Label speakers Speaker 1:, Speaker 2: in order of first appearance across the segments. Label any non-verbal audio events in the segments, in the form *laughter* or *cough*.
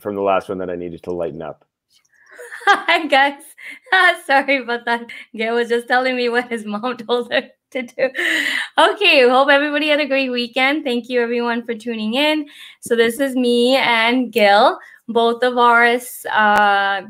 Speaker 1: from the last one that I needed to lighten up. *laughs*
Speaker 2: Hi guys, *laughs* sorry about that. Gail was just telling me what his *laughs* mom told her to do. Okay, hope everybody had a great weekend. Thank you everyone for tuning in. So this is me and Gil. Both of ours uh,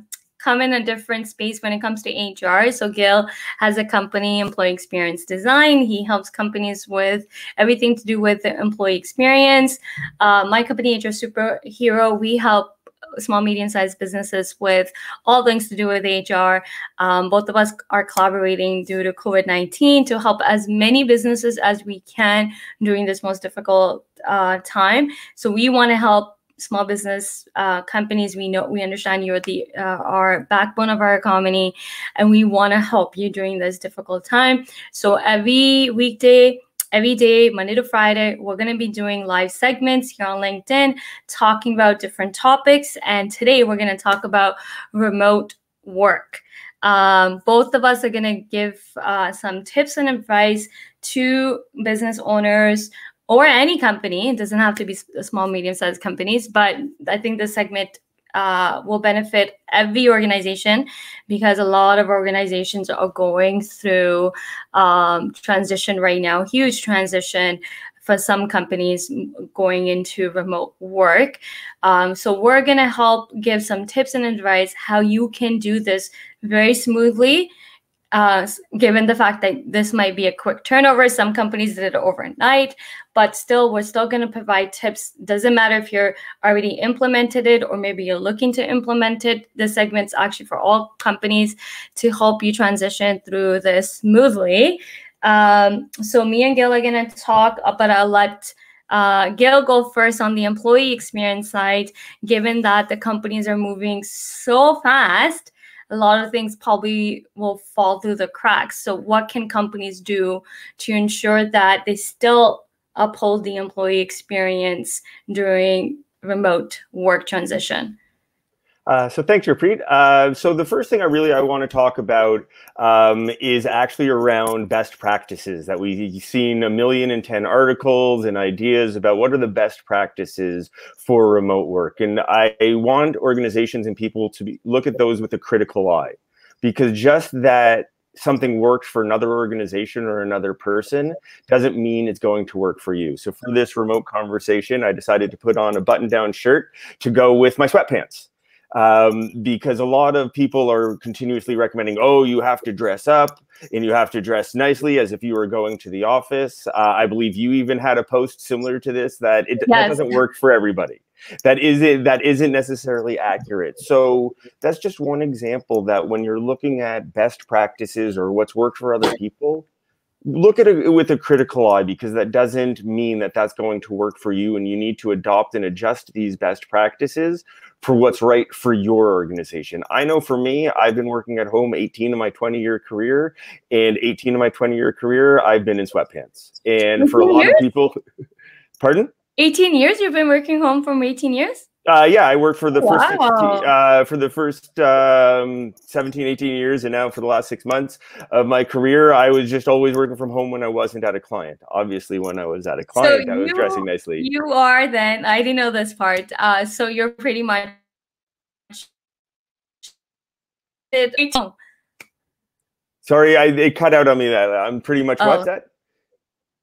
Speaker 2: come in a different space when it comes to HR. So Gil has a company, Employee Experience Design. He helps companies with everything to do with the employee experience. Uh, my company, HR Superhero, we help small medium sized businesses with all things to do with hr um, both of us are collaborating due to covid-19 to help as many businesses as we can during this most difficult uh, time so we want to help small business uh, companies we know we understand you're the uh, our backbone of our economy and we want to help you during this difficult time. So every weekday every day monday to friday we're going to be doing live segments here on linkedin talking about different topics and today we're going to talk about remote work. Um, both of us are going to give uh, some tips and advice to business owners or any company. It doesn't have to be small, medium sized companies, but I think this segment uh, will benefit every organization because a lot of organizations are going through um, transition right now, huge transition for some companies going into remote work. Um, so we're going to help give some tips and advice how you can do this very smoothly uh, given the fact that this might be a quick turnover. Some companies did it overnight, but still, we're still going to provide tips. Doesn't matter if you're already implemented it or maybe you're looking to implement it. This segment's actually for all companies to help you transition through this smoothly. Um, so me and Gil are going to talk, but I'll let uh, Gail go first on the employee experience side, given that the companies are moving so fast a lot of things probably will fall through the cracks. So, what can companies do to ensure that they still uphold the employee experience during remote work transition?
Speaker 1: Uh, so thanks, Gurpreet. Uh, so the first thing I really I want to talk about um, is actually around best practices that we've seen a million and ten articles and ideas about what are the best practices for remote work, and I want organizations and people to be, look at those with a critical eye, because just that something worked for another organization or another person doesn't mean it's going to work for you. So for this remote conversation, I decided to put on a button-down shirt to go with my sweatpants um, because a lot of people are continuously recommending, oh, you have to dress up and you have to dress nicely as if you were going to the office. Uh, I believe you even had a post similar to this that it yes. that doesn't work for everybody. That isn't that isn't necessarily accurate. So that's just one example that when you're looking at best practices or what's worked for other people, look at it with a critical eye because that doesn't mean that that's going to work for you and you need to adopt and adjust these best practices for what's right for your organization. I know for me i've been working at home 18 of my 20 year career and 18 of my 20 year career i've been in sweatpants. And for a lot years? of people *laughs* pardon?
Speaker 2: 18 years you've been working home from 18 years
Speaker 1: uh, yeah, I worked for the wow. first 16, uh, for the first um, 17, 18 years, and now for the last six months of my career, I was just always working from home when I wasn't at a client. Obviously, when I was at a client, so I was dressing nicely.
Speaker 2: You are then. I didn't know this part. Uh, so you're pretty much.
Speaker 1: Sorry, I it cut out on me. That I'm pretty much oh. what's that?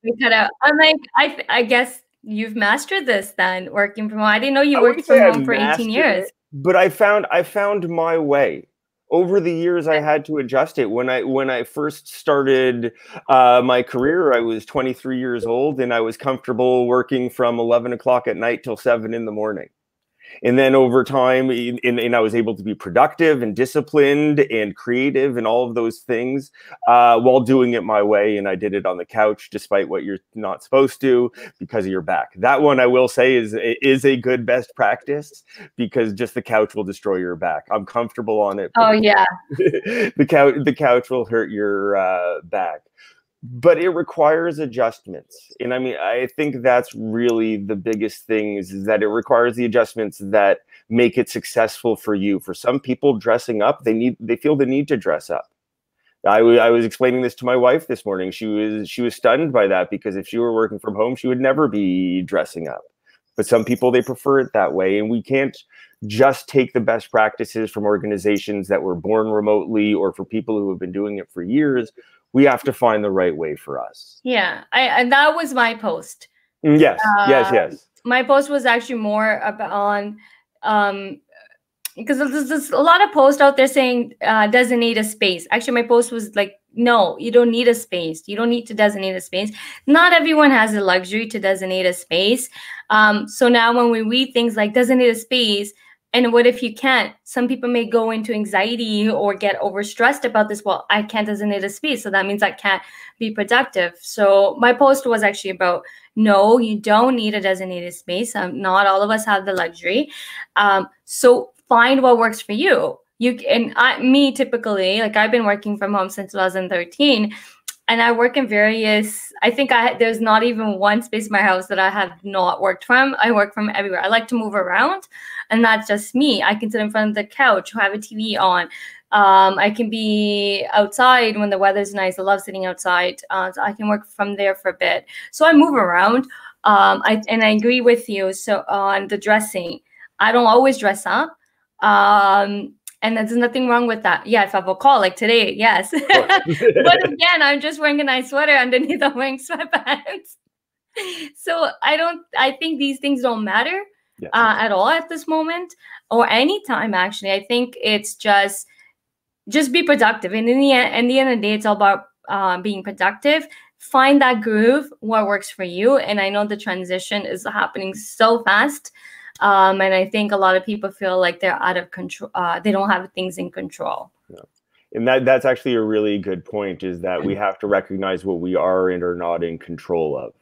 Speaker 2: We cut out. I'm like, I I guess you've mastered this then working from home. I didn't know you I worked from home for 18 years.
Speaker 1: It, but I found I found my way. Over the years, I had to adjust it. When I when I first started uh, my career, I was 23 years old, and I was comfortable working from 11 o'clock at night till seven in the morning and then over time and, and, i was able to be productive and disciplined and creative and all of those things uh, while doing it my way. And i did it on the couch despite what you're not supposed to because of your back. That one i will say is is a good best practice because just the couch will destroy your back. I'm comfortable on it
Speaker 2: oh yeah. *laughs*
Speaker 1: the couch the couch will hurt your uh, back but it requires adjustments. And i mean i think that's really the biggest thing is, is, that it requires the adjustments that make it successful for you. For some people dressing up they need they feel the need to dress up. I, I was explaining this to my wife this morning. She was she was stunned by that because if she were working from home she would never be dressing up. But some people they prefer it that way. And we can't just take the best practices from organizations that were born remotely or for people who have been doing it for years we have to find the right way for us.
Speaker 2: Yeah I, and that was my post.
Speaker 1: Mm, yes uh, yes. yes
Speaker 2: my post was actually more about on um because there's, there's a lot of posts out there saying uh, designate a space. Actually my post was like no you don't need a space. You don't need to designate a space. Not everyone has the luxury to designate a space. Um, so now when we read things like designate a space and what if you can't? Some people may go into anxiety or get overstressed about this. Well, I can't designate a space. So that means I can't be productive. So my post was actually about no, you don't need a designated space. Um, not all of us have the luxury. Um, so find what works for you. You and I, me typically, like I've been working from home since 2013 and I work in various. I think I there's not even one space in my house that I have not worked from. I work from everywhere. I like to move around, and that's just me. I can sit in front of the couch, have a TV on. Um, I can be outside when the weather's nice. I love sitting outside. Uh, so I can work from there for a bit. So I move around. Um, I and I agree with you. So on the dressing, I don't always dress up. Um, and there's nothing wrong with that. Yeah, if I have a call like today, yes. *laughs* but *laughs* again, I'm just wearing a nice sweater underneath. I'm *laughs* wearing sweatpants. so I don't. I think these things don't matter yes. uh, at all at this moment or anytime. Actually, I think it's just just be productive. And in the end, in the end of the day, it's all about uh, being productive. Find that groove, what works for you. And I know the transition is happening so fast um, and I think a lot of people feel like they're out of control. Uh, they don't have things in control.
Speaker 1: Yeah. And that that's actually a really good point. Is that we have to recognize what we are and are not in control of.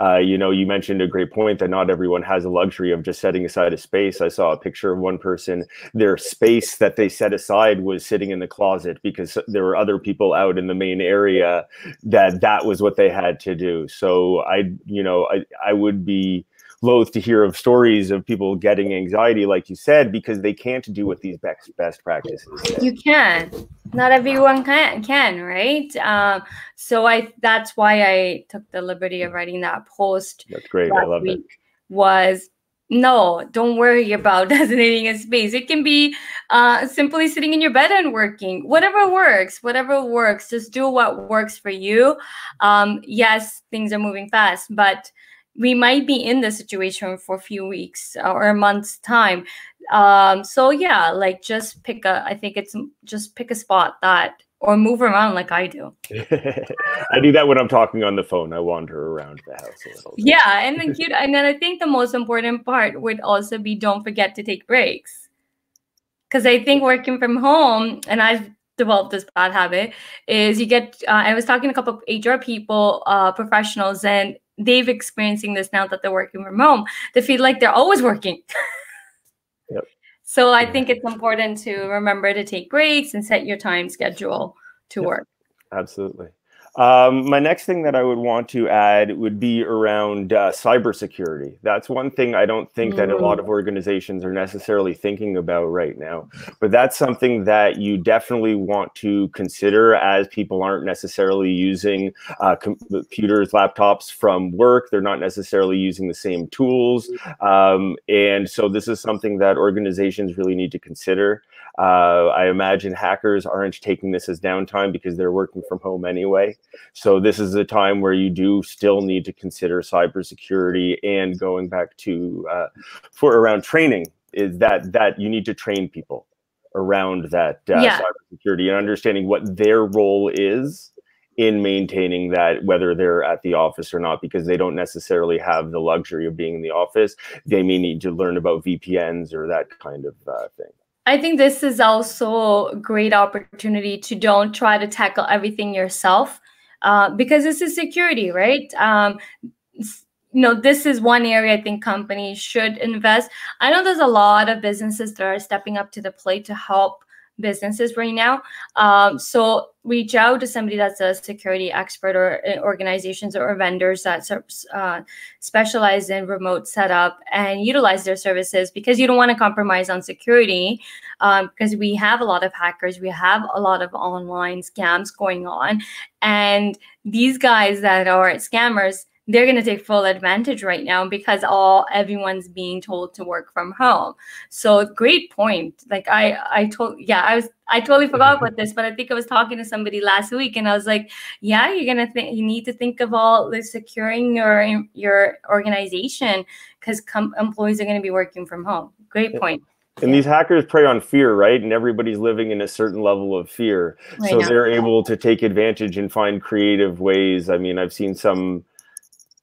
Speaker 1: Uh, you know, you mentioned a great point that not everyone has the luxury of just setting aside a space. I saw a picture of one person, their space that they set aside was sitting in the closet because there were other people out in the main area that that was what they had to do. So I, you know, I, I would be loath to hear of stories of people getting anxiety, like you said, because they can't do what these best best practices.
Speaker 2: You can. Not everyone can, can right? Um, so I that's why I took the liberty of writing that post.
Speaker 1: That's great. I love it.
Speaker 2: Was no, don't worry about *laughs* designating a space. It can be uh, simply sitting in your bed and working. Whatever works, whatever works. Just do what works for you. Um, yes, things are moving fast, but we might be in this situation for a few weeks or a month's time. Um so yeah like just pick a i think it's just pick a spot that or move around like i do. *laughs*
Speaker 1: I do that when i'm talking on the phone. I wander around the house a little
Speaker 2: yeah and then cute and then i think the most important part would also be don't forget to take breaks. Because i think working from home and i've developed this bad habit is you get uh, i was talking to a couple of hr people uh, professionals and they've experiencing this now that they're working from home. They feel like they're always working. *laughs* yep. So I think it's important to remember to take breaks and set your time schedule to yep. work.
Speaker 1: Absolutely. Um, my next thing that I would want to add would be around uh, cybersecurity. That's one thing I don't think mm. that a lot of mm. organizations are necessarily thinking about right now. But that's something that you definitely want to consider as people aren't necessarily using uh, computers, laptops from work. They're not necessarily using the same tools. Um, and so this is something that organizations really need to consider. Uh, I imagine hackers aren't taking this as downtime because they're working from home anyway. So this is a time where you do still need to consider cybersecurity and going back to uh, for around training is that that you need to train people around that uh, yeah. cybersecurity and understanding what their role is in maintaining that whether they're at the office or not because they don't necessarily have the luxury of being in the office they may need to learn about vpns or that kind of uh, thing
Speaker 2: I think this is also a great opportunity to don't try to tackle everything yourself uh, because this is security, right? Um, you know, this is one area I think companies should invest. I know there's a lot of businesses that are stepping up to the plate to help businesses right now. Um, so reach out to somebody that's a security expert or uh, organizations or vendors that uh, specialize in remote setup and utilize their services because you don't want to compromise on security um, because we have a lot of hackers, we have a lot of online scams going on. And these guys that are scammers, they're going to take full advantage right now because all everyone's being told to work from home so great point like i i told yeah i was i totally mm-hmm. forgot about this but i think i was talking to somebody last week and i was like yeah you're gonna think you need to think of all the securing your your organization because com- employees are going to be working from home great point.
Speaker 1: point and these hackers prey on fear, right? And everybody's living in a certain level of fear. so they're able to take advantage and find creative ways. I mean, I've seen some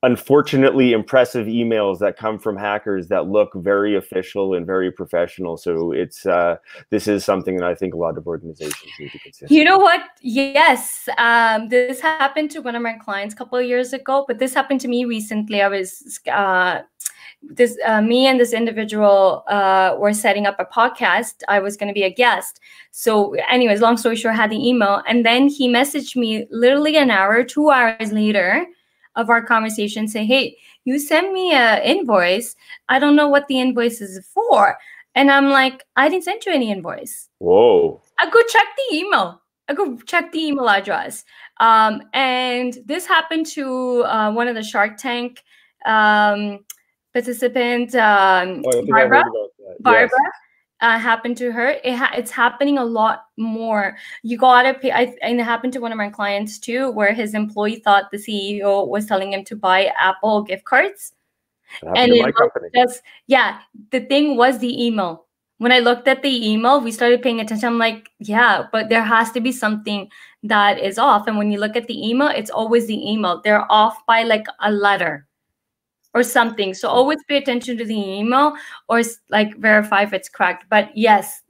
Speaker 1: unfortunately impressive emails that come from hackers that look very official and very professional. So it's uh, this is something that I think a lot of organizations need to consider.
Speaker 2: You know what? Yes, um, this happened to one of my clients a couple of years ago, but this happened to me recently. I was uh, this uh, me and this individual uh, were setting up a podcast. I was going to be a guest. So, anyways, long story short, I had the email, and then he messaged me literally an hour, two hours later of our conversation say, hey, you sent me an invoice. I don't know what the invoice is for. And I'm like, I didn't send you any invoice.
Speaker 1: Whoa.
Speaker 2: I go check the email. I go check the email address. Um, and this happened to uh, one of the Shark Tank um, participants, um, oh, Barbara. Barbara. Yes uh, happened to her. It ha- it's happening a lot more. You gotta pay. I, and it happened to one of my clients too, where his employee thought the CEO was telling him to buy Apple gift cards. And it just yeah, the thing was the email. When I looked at the email, we started paying attention. I'm like, yeah, but there has to be something that is off. And when you look at the email, it's always the email. They're off by like a letter or something. So always pay attention to the email or like verify if it's correct. But yes,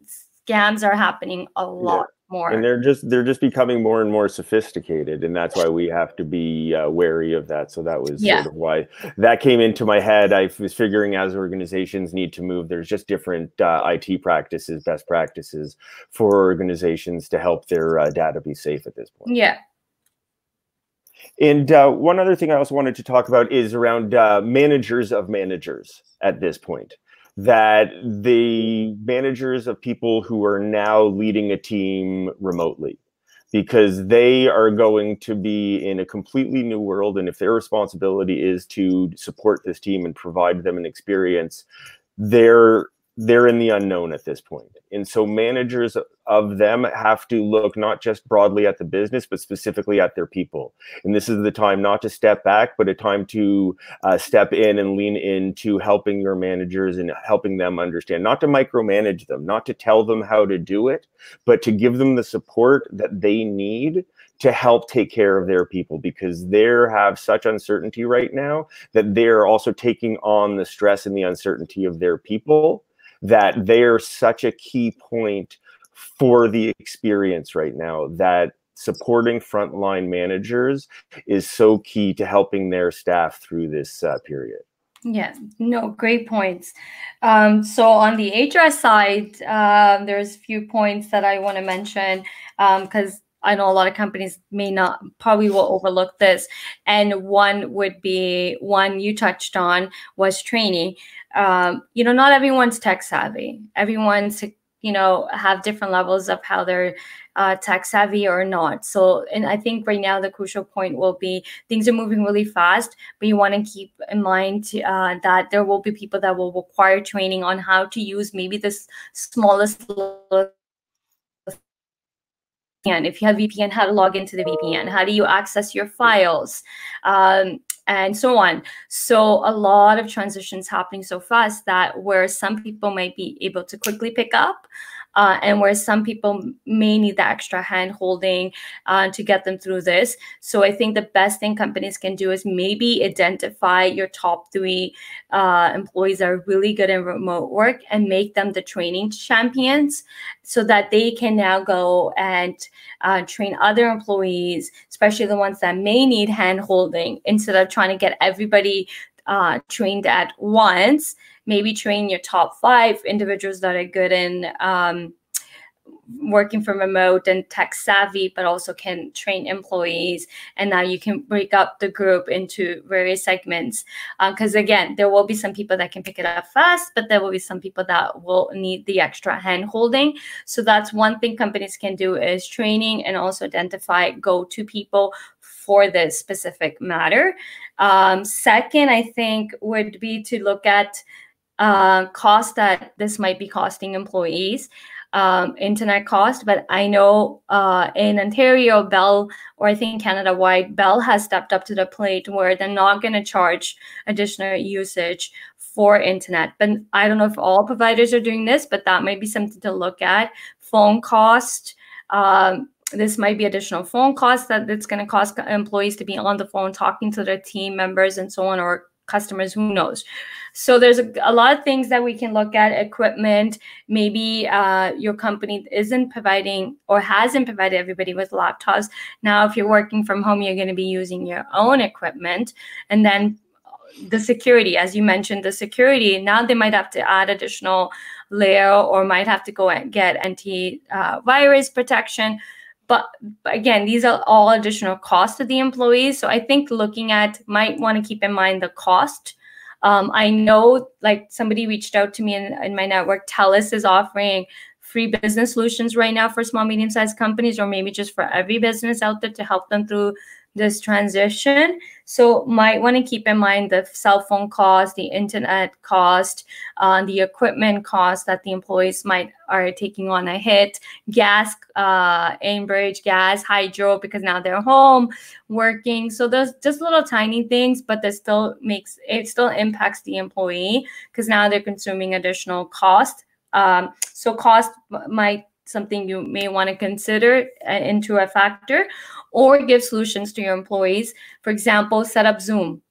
Speaker 2: scams are happening a lot. Yeah. More.
Speaker 1: And they're just they're just becoming more and more sophisticated, and that's why we have to be uh, wary of that. So that was yeah. sort of why that came into my head. I was figuring as organizations need to move, there's just different uh, IT practices, best practices for organizations to help their uh, data be safe at this point.
Speaker 2: Yeah,
Speaker 1: and uh, one other thing I also wanted to talk about is around uh, managers of managers at this point. That the managers of people who are now leading a team remotely, because they are going to be in a completely new world. And if their responsibility is to support this team and provide them an experience, they're they're in the unknown at this point. And so managers of them have to look not just broadly at the business, but specifically at their people. And this is the time not to step back, but a time to uh, step in and lean into helping your managers and helping them understand, not to micromanage them, not to tell them how to do it, but to give them the support that they need to help take care of their people because they have such uncertainty right now that they're also taking on the stress and the uncertainty of their people that they're such a key point for the experience right now that supporting frontline managers is so key to helping their staff through this uh, period.
Speaker 2: Yeah, no, great points. Um, so on the HR side, um, there's a few points that I want to mention because um, I know a lot of companies may not probably will overlook this. And one would be one you touched on was training. Um, you know, not everyone's tech savvy. Everyone's you know have different levels of how they're uh, tech savvy or not. So, and I think right now the crucial point will be things are moving really fast, but you want to keep in mind uh, that there will be people that will require training on how to use maybe this smallest if you have VPN, how to log into the VPN, how do you access your files, um, and so on. So a lot of transitions happening so fast that where some people might be able to quickly pick up, uh, and where some people may need the extra hand holding uh, to get them through this. So I think the best thing companies can do is maybe identify your top three uh, employees that are really good in remote work and make them the training champions so that they can now go and uh, train other employees, especially the ones that may need hand holding, instead of trying to get everybody uh, trained at once maybe train your top five individuals that are good in um, working from remote and tech savvy, but also can train employees. And now you can break up the group into various segments. Because uh, again, there will be some people that can pick it up fast, but there will be some people that will need the extra hand holding. So that's one thing companies can do is training and also identify go to people for this specific matter. Um, second, I think would be to look at uh, cost that this might be costing employees. Um, internet cost, but I know uh, in Ontario, Bell, or I think Canada wide, Bell has stepped up to the plate where they're not going to charge additional usage for internet. But I don't know if all providers are doing this, but that might be something to look at. Phone cost. Um, this might be additional phone costs that it's going to cost employees to be on the phone talking to their team members and so on or customers who knows so there's a, a lot of things that we can look at equipment maybe uh, your company isn't providing or hasn't provided everybody with laptops now if you're working from home you're going to be using your own equipment and then the security, as you mentioned, the security, now they might have to add additional layer or might have to go and get anti-virus uh, protection. But again, these are all additional costs to the employees. So I think looking at might want to keep in mind the cost. Um, I know like somebody reached out to me in, in my network. TELUS is offering free business solutions right now for small, medium sized companies, or maybe just for every business out there to help them through this transition. So might want to keep in mind the cell phone cost, the internet cost, uh, the equipment cost that the employees might are taking on a hit, gas, uh, Enbridge, gas, hydro, because now they're home working. So those just little tiny things, but that still makes it still impacts the employee because now they're consuming additional cost. Um, so cost might something you may want to consider uh, into a factor or give solutions to your employees. For example, set up Zoom.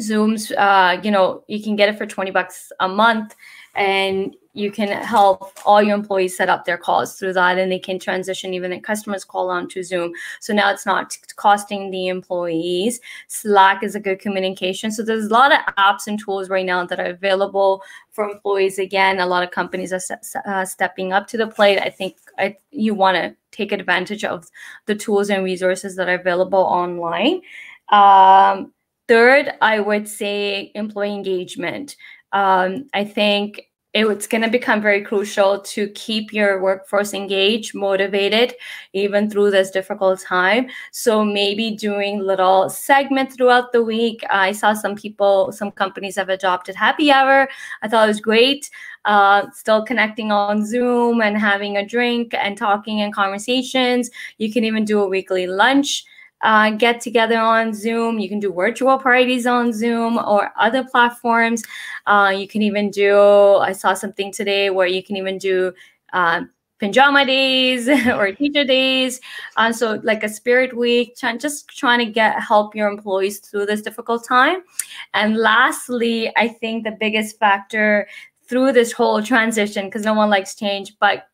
Speaker 2: Zoom's, uh, you know, you can get it for 20 bucks a month and you can help all your employees set up their calls through that and they can transition even the customers call on to zoom. So now it's not costing the employees. Slack is a good communication. So there's a lot of apps and tools right now that are available for employees. Again a lot of companies are uh, stepping up to the plate. I think I, you want to take advantage of the tools and resources that are available online. Um, third i would say employee engagement. Um, i think it's going to become very crucial to keep your workforce engaged, motivated, even through this difficult time. So maybe doing little segments throughout the week. I saw some people, some companies have adopted happy hour. I thought it was great. Uh, still connecting on Zoom and having a drink and talking and conversations. You can even do a weekly lunch uh, get together on Zoom. You can do virtual parties on Zoom or other platforms. Uh, you can even do, I saw something today where you can even do uh, pajama days *laughs* or teacher days. Uh, so like a spirit week, try, just trying to get help your employees through this difficult time. And lastly, I think the biggest factor through this whole transition, because no one likes change, but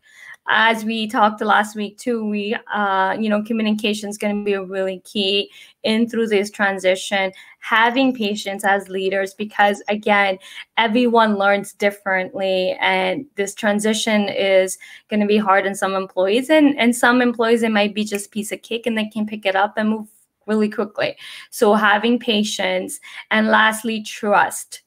Speaker 2: as we talked last week too we uh, you know communication is going to be really key in through this transition having patience as leaders because again everyone learns differently and this transition is going to be hard on some employees and and some employees it might be just piece of cake and they can pick it up and move really quickly. So having patience and lastly trust.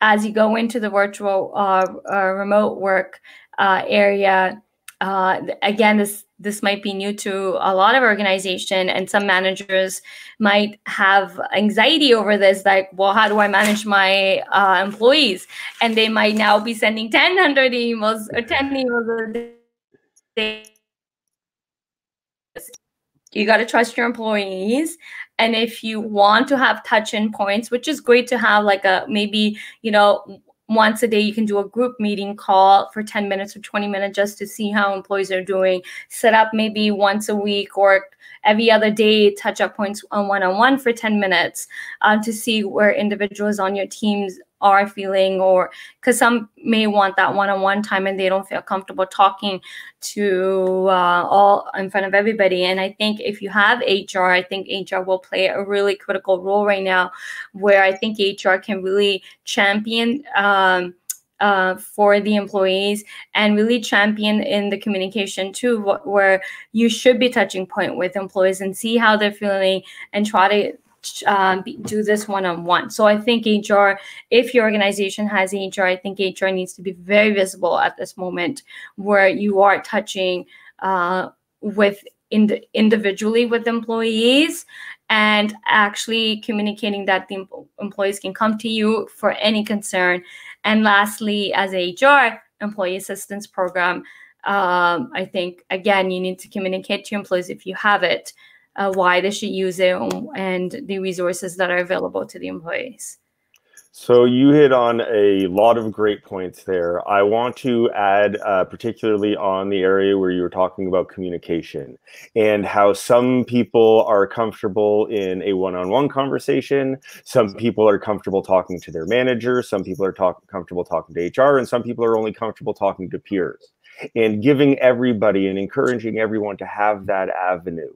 Speaker 2: As you go into the virtual uh, uh, remote work uh, area uh, again, this this might be new to a lot of organization, and some managers might have anxiety over this. Like, well, how do I manage my uh, employees? And they might now be sending 10, 100 emails or 10 emails a day. You got to trust your employees. And if you want to have touch in points, which is great to have, like a maybe, you know, once a day you can do a group meeting call for 10 minutes or 20 minutes just to see how employees are doing. Set up maybe once a week or every other day touch up points on one-on-one for 10 minutes uh, to see where individuals on your teams are feeling or because some may want that one-on-one time and they don't feel comfortable talking to uh, all in front of everybody. And i think if you have hr i think hr will play a really critical role right now where i think hr can really champion um, uh, for the employees and really champion in the communication too, wh- where you should be touching point with employees and see how they're feeling and try to um, do this one-on-one. So I think HR, if your organization has HR, I think HR needs to be very visible at this moment where you are touching uh, with in individually with employees and actually communicating that the employees can come to you for any concern. And lastly, as HR employee assistance program, um, I think again you need to communicate to employees if you have it, uh, why they should use it, and the resources that are available to the employees.
Speaker 1: So you hit on a lot of great points there. I want to add, uh, particularly on the area where you were talking about communication and how some people are comfortable in a one-on-one conversation. Some people are comfortable talking to their manager. Some people are talk- comfortable talking to HR, and some people are only comfortable talking to peers. And giving everybody and encouraging everyone to have that avenue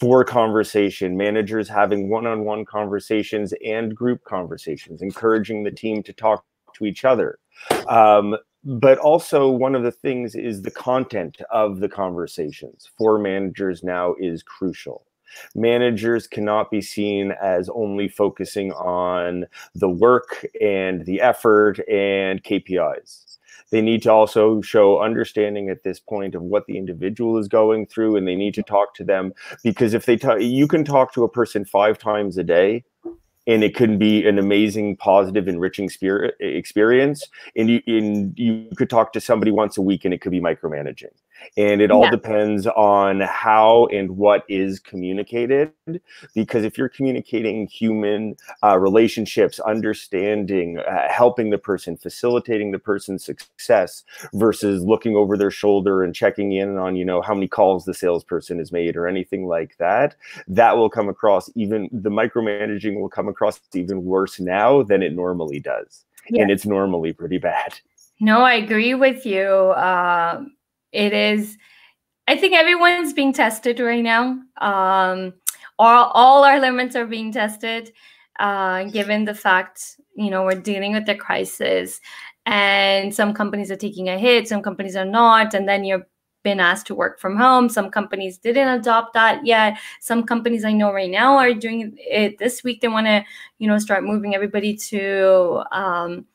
Speaker 1: for conversation, managers having one on one conversations and group conversations, encouraging the team to talk to each other. Um, but also, one of the things is the content of the conversations for managers now is crucial. Managers cannot be seen as only focusing on the work and the effort and KPIs they need to also show understanding at this point of what the individual is going through and they need to talk to them because if they talk you can talk to a person five times a day and it can be an amazing positive enriching spirit experience and you and you could talk to somebody once a week and it could be micromanaging and it all yeah. depends on how and what is communicated because if you're communicating human uh, relationships understanding uh, helping the person facilitating the person's success versus looking over their shoulder and checking in on you know how many calls the salesperson has made or anything like that that will come across even the micromanaging will come across even worse now than it normally does yeah. and it's normally pretty bad
Speaker 2: no i agree with you uh it is i think everyone's being tested right now um all, all our limits are being tested uh given the fact you know we're dealing with the crisis and some companies are taking a hit some companies are not and then you're been asked to work from home. Some companies didn't adopt that yet. Some companies I know right now are doing it this week. They want to, you know, start moving everybody to um,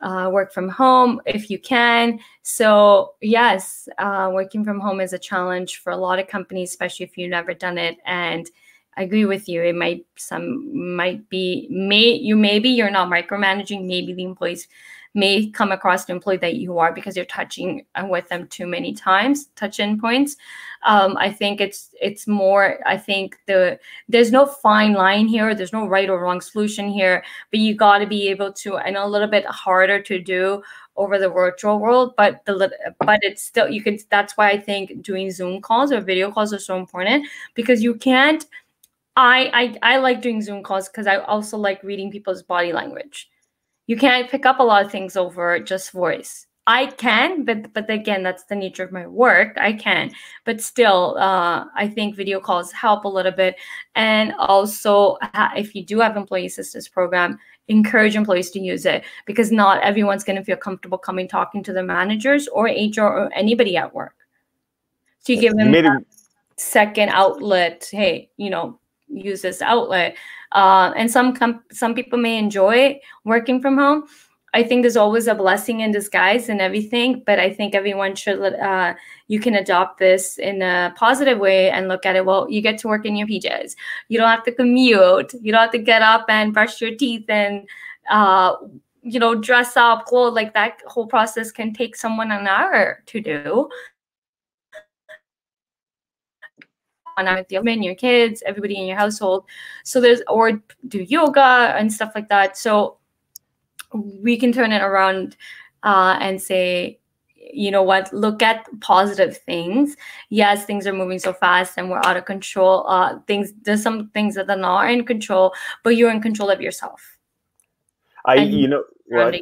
Speaker 2: uh, work from home if you can. So, yes, uh, working from home is a challenge for a lot of companies, especially if you've never done it. And I agree with you. It might some might be may you maybe you're not micromanaging. Maybe the employees may come across an employee that you are because you're touching uh, with them too many times, touch in points. Um, I think it's it's more. I think the there's no fine line here. There's no right or wrong solution here. But you got to be able to. and a little bit harder to do over the virtual world, but the but it's still you can. That's why I think doing Zoom calls or video calls are so important because you can't. I I, I like doing Zoom calls because I also like reading people's body language you can't pick up a lot of things over just voice. I can, but but again, that's the nature of my work. I can, but still, uh, I think video calls help a little bit. And also, if you do have employee assistance program, encourage employees to use it because not everyone's going to feel comfortable coming talking to the managers or HR or anybody at work. So you give them a second outlet. Hey, you know, use this outlet. Uh, and some some people may enjoy working from home. I think there's always a blessing in disguise and everything, but I think everyone should uh, you can adopt this in a positive way and look at it. Well, you get to work in your PJs. You don't have to commute. You don't have to get up and brush your teeth and uh, you know dress up, clothes like that. Whole process can take someone an hour to do. With your men, your kids, everybody in your household. So there's or do yoga and stuff like that. So we can turn it around uh, and say, you know what, look at positive things. Yes, things are moving so fast and we're out of control. Uh, things there's some things that are not in control, but you're in control of yourself.
Speaker 1: I and you know what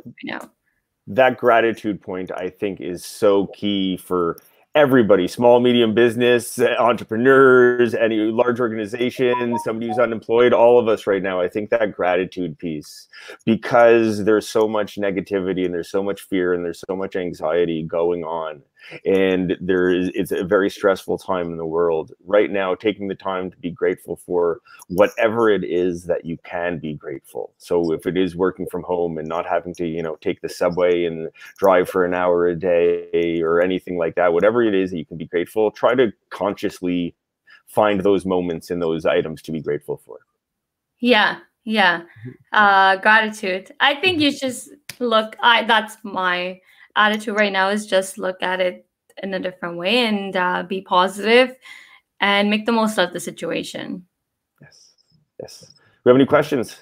Speaker 1: that gratitude point I think is so key for everybody small medium business entrepreneurs any large organization somebody who's unemployed all of us right now. I think that gratitude piece because there's so much negativity and there's so much fear and there's so much anxiety going on and there is it's a very stressful time in the world right now taking the time to be grateful for whatever it is that you can be grateful so if it is working from home and not having to you know take the subway and drive for an hour a day or anything like that whatever it is that you can be grateful, try to consciously find those moments and those items to be grateful for.
Speaker 2: Yeah, yeah. Mm-hmm. Uh, gratitude. I think you just look. I that's my attitude right now is just look at it in a different way and uh, be positive and make the most of the situation.
Speaker 1: Yes. Yes. We have any questions?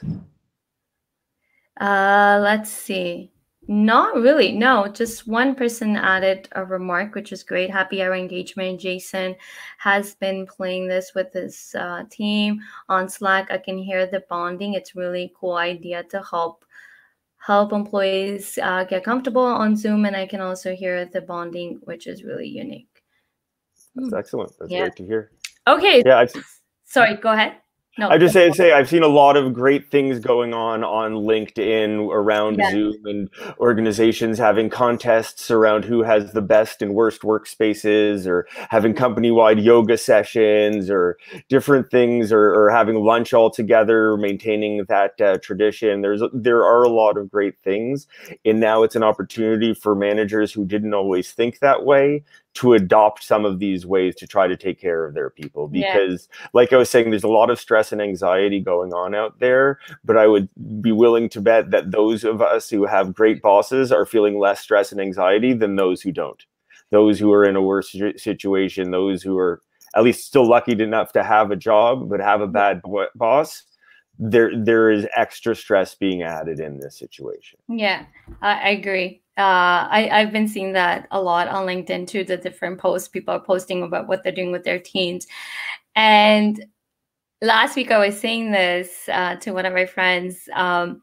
Speaker 2: Uh, let's see. Not really. No, just one person added a remark, which is great. Happy hour engagement. Jason has been playing this with his uh, team on Slack. I can hear the bonding. It's really cool idea to help help employees uh, get comfortable on Zoom, and I can also hear the bonding, which is really unique.
Speaker 1: That's excellent. That's yeah. great to hear.
Speaker 2: Okay.
Speaker 1: Yeah. I've,
Speaker 2: Sorry. Go ahead.
Speaker 1: No, I just say say I've seen a lot of great things going on on LinkedIn around yeah. Zoom and organizations having contests around who has the best and worst workspaces, or having company wide yoga sessions, or different things, or, or having lunch all together, maintaining that uh, tradition. There's there are a lot of great things, and now it's an opportunity for managers who didn't always think that way to adopt some of these ways to try to take care of their people because yeah. like i was saying there's a lot of stress and anxiety going on out there but i would be willing to bet that those of us who have great bosses are feeling less stress and anxiety than those who don't those who are in a worse situation those who are at least still lucky enough to have a job but have a mm-hmm. bad boss there there is extra stress being added in this situation
Speaker 2: yeah i agree uh, I, I've been seeing that a lot on LinkedIn too, the different posts people are posting about what they're doing with their teens. And last week I was saying this uh, to one of my friends. Um,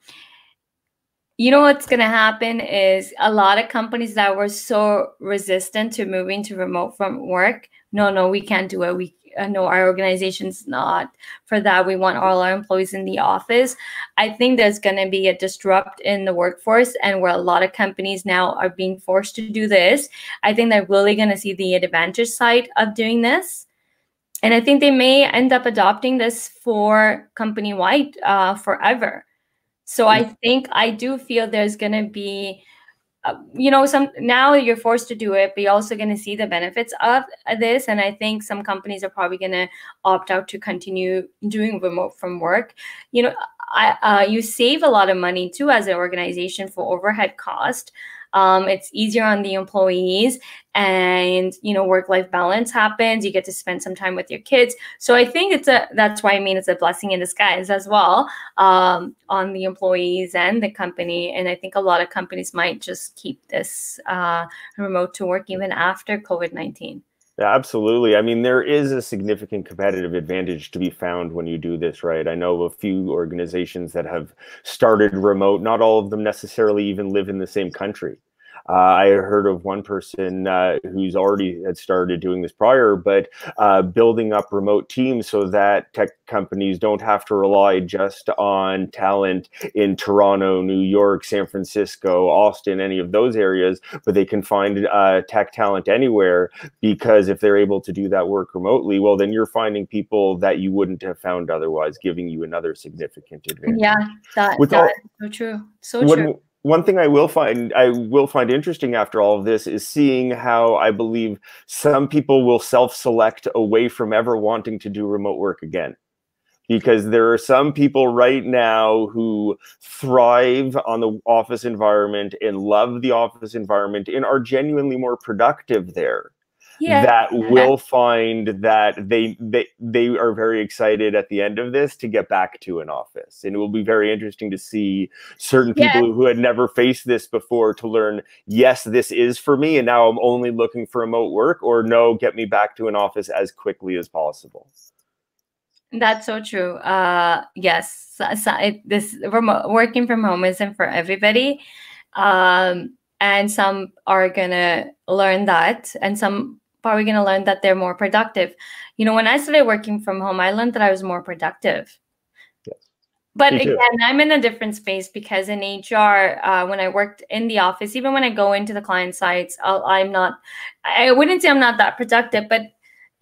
Speaker 2: you know what's going to happen is a lot of companies that were so resistant to moving to remote from work no no we can't do it we no, our organization's not for that. We want all our employees in the office. I think there's going to be a disrupt in the workforce, and where a lot of companies now are being forced to do this. I think they're really going to see the advantage side of doing this. And I think they may end up adopting this for company wide uh, forever. So I think I do feel there's going to be uh, you know some now you're forced to do it but you're also going to see the benefits of this and i think some companies are probably going to opt out to continue doing remote from work. You know I, uh, you save a lot of money too as an organization for overhead cost um, it's easier on the employees and you know work life balance happens. You get to spend some time with your kids. So i think it's a that's why i mean it's a blessing in disguise as well um, on the employees and the company. And i think a lot of companies might just keep this uh, remote to work even after covid-19
Speaker 1: yeah, absolutely. I mean, there is a significant competitive advantage to be found when you do this, right? I know a few organizations that have started remote. Not all of them necessarily even live in the same country. Uh, I heard of one person uh, who's already had started doing this prior, but uh, building up remote teams so that tech companies don't have to rely just on talent in Toronto, New York, San Francisco, Austin, any of those areas, but they can find uh, tech talent anywhere because if they're able to do that work remotely, well, then you're finding people that you wouldn't have found otherwise, giving you another significant advantage.
Speaker 2: Yeah, that, With that all, so true. So true
Speaker 1: one thing I will find I will find interesting after all of this is seeing how I believe some people will self-select away from ever wanting to do remote work again. Because there are some people right now who thrive on the office environment and love the office environment and are genuinely more productive there yeah. that will find that they they they are very excited at the end of this to get back to an office. And it will be very interesting to see certain people yeah. who had never faced this before to learn yes this is for me and now i'm only looking for remote work or no get me back to an office as quickly as possible.
Speaker 2: That's so true. Uh yes. So, so it, this remote working from home isn't for everybody. Um and some are gonna learn that and some probably going to learn that they're more productive. You know, when I started working from home, I learned that I was more productive. Yes. But again, I'm in a different space because in HR, uh, when I worked in the office, even when I go into the client sites, i am not, I wouldn't say I'm not that productive, but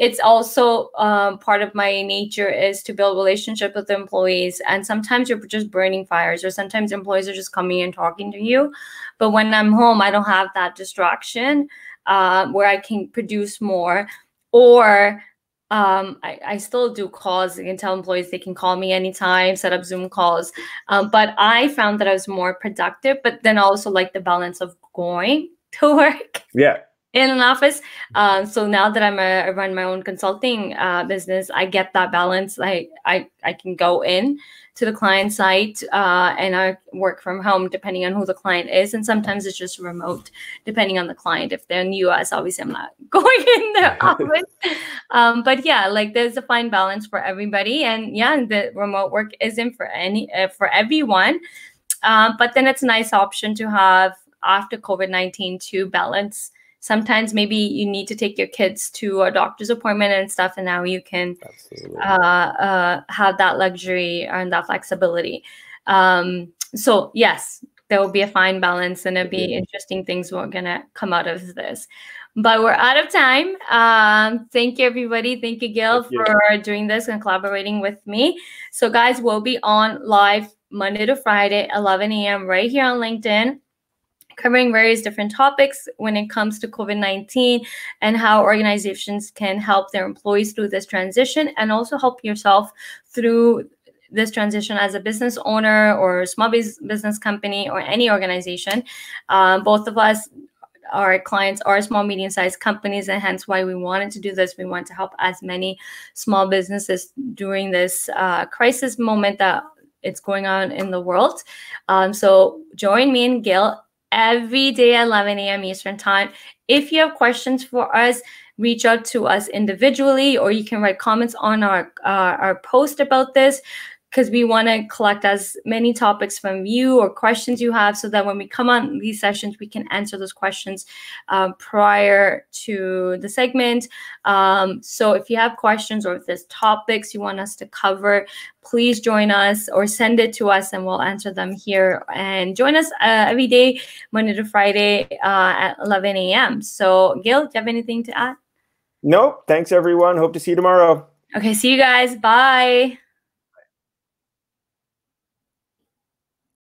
Speaker 2: it's also um, part of my nature is to build relationship with employees and sometimes you're just burning fires or sometimes employees are just coming and talking to you but when i'm home i don't have that distraction uh, where I can produce more, or um, I, I, still do calls. I can tell employees they can call me anytime, set up Zoom calls. Um, but I found that I was more productive, but then also like the balance of going *laughs* to work.
Speaker 1: Yeah
Speaker 2: in an office. Um, so now that I'm a, I run my own consulting uh, business, I get that balance. I, I I can go in to the client site uh, and I work from home depending on who the client is, and sometimes it's just remote depending on the client. If they're in the US, obviously I'm not *laughs* going in their *laughs* office. Um, but yeah, like there's a fine balance for everybody, and yeah, the remote work isn't for any uh, for everyone. Um, but then it's a nice option to have after COVID nineteen to balance sometimes maybe you need to take your kids to a doctor's appointment and stuff and now you can uh, uh, have that luxury and that flexibility. Um, so yes there will be a fine balance and it'll be mm-hmm. interesting things we're going to come out of this. But we're out of time. Um, thank you everybody. Thank you gil thank you. for doing this and collaborating with me. So guys we'll be on live monday to friday 11 a.m right here on linkedin covering various different topics when it comes to COVID 19 and how organizations can help their employees through this transition and also help yourself through this transition as a business owner or small business company or any organization. Um, both of us our clients are small medium sized companies and hence why we wanted to do this we want to help as many small businesses during this uh, crisis moment that it's going on in the world um, so join me and gil every day at 11 a.m. Eastern Time. If you have questions for us, reach out to us individually, or you can write comments on our uh, our post about this because we want to collect as many topics from you or questions you have so that when we come on these sessions, we can answer those questions um, prior to the segment. Um, so if you have questions or if there's topics you want us to cover, please join us or send it to us and we'll answer them here. And join us uh, every day, Monday to Friday uh, at 11 a.m. So, Gil, do you have anything to add?
Speaker 1: Nope. thanks everyone. Hope to see you tomorrow.
Speaker 2: Okay, see you guys. Bye.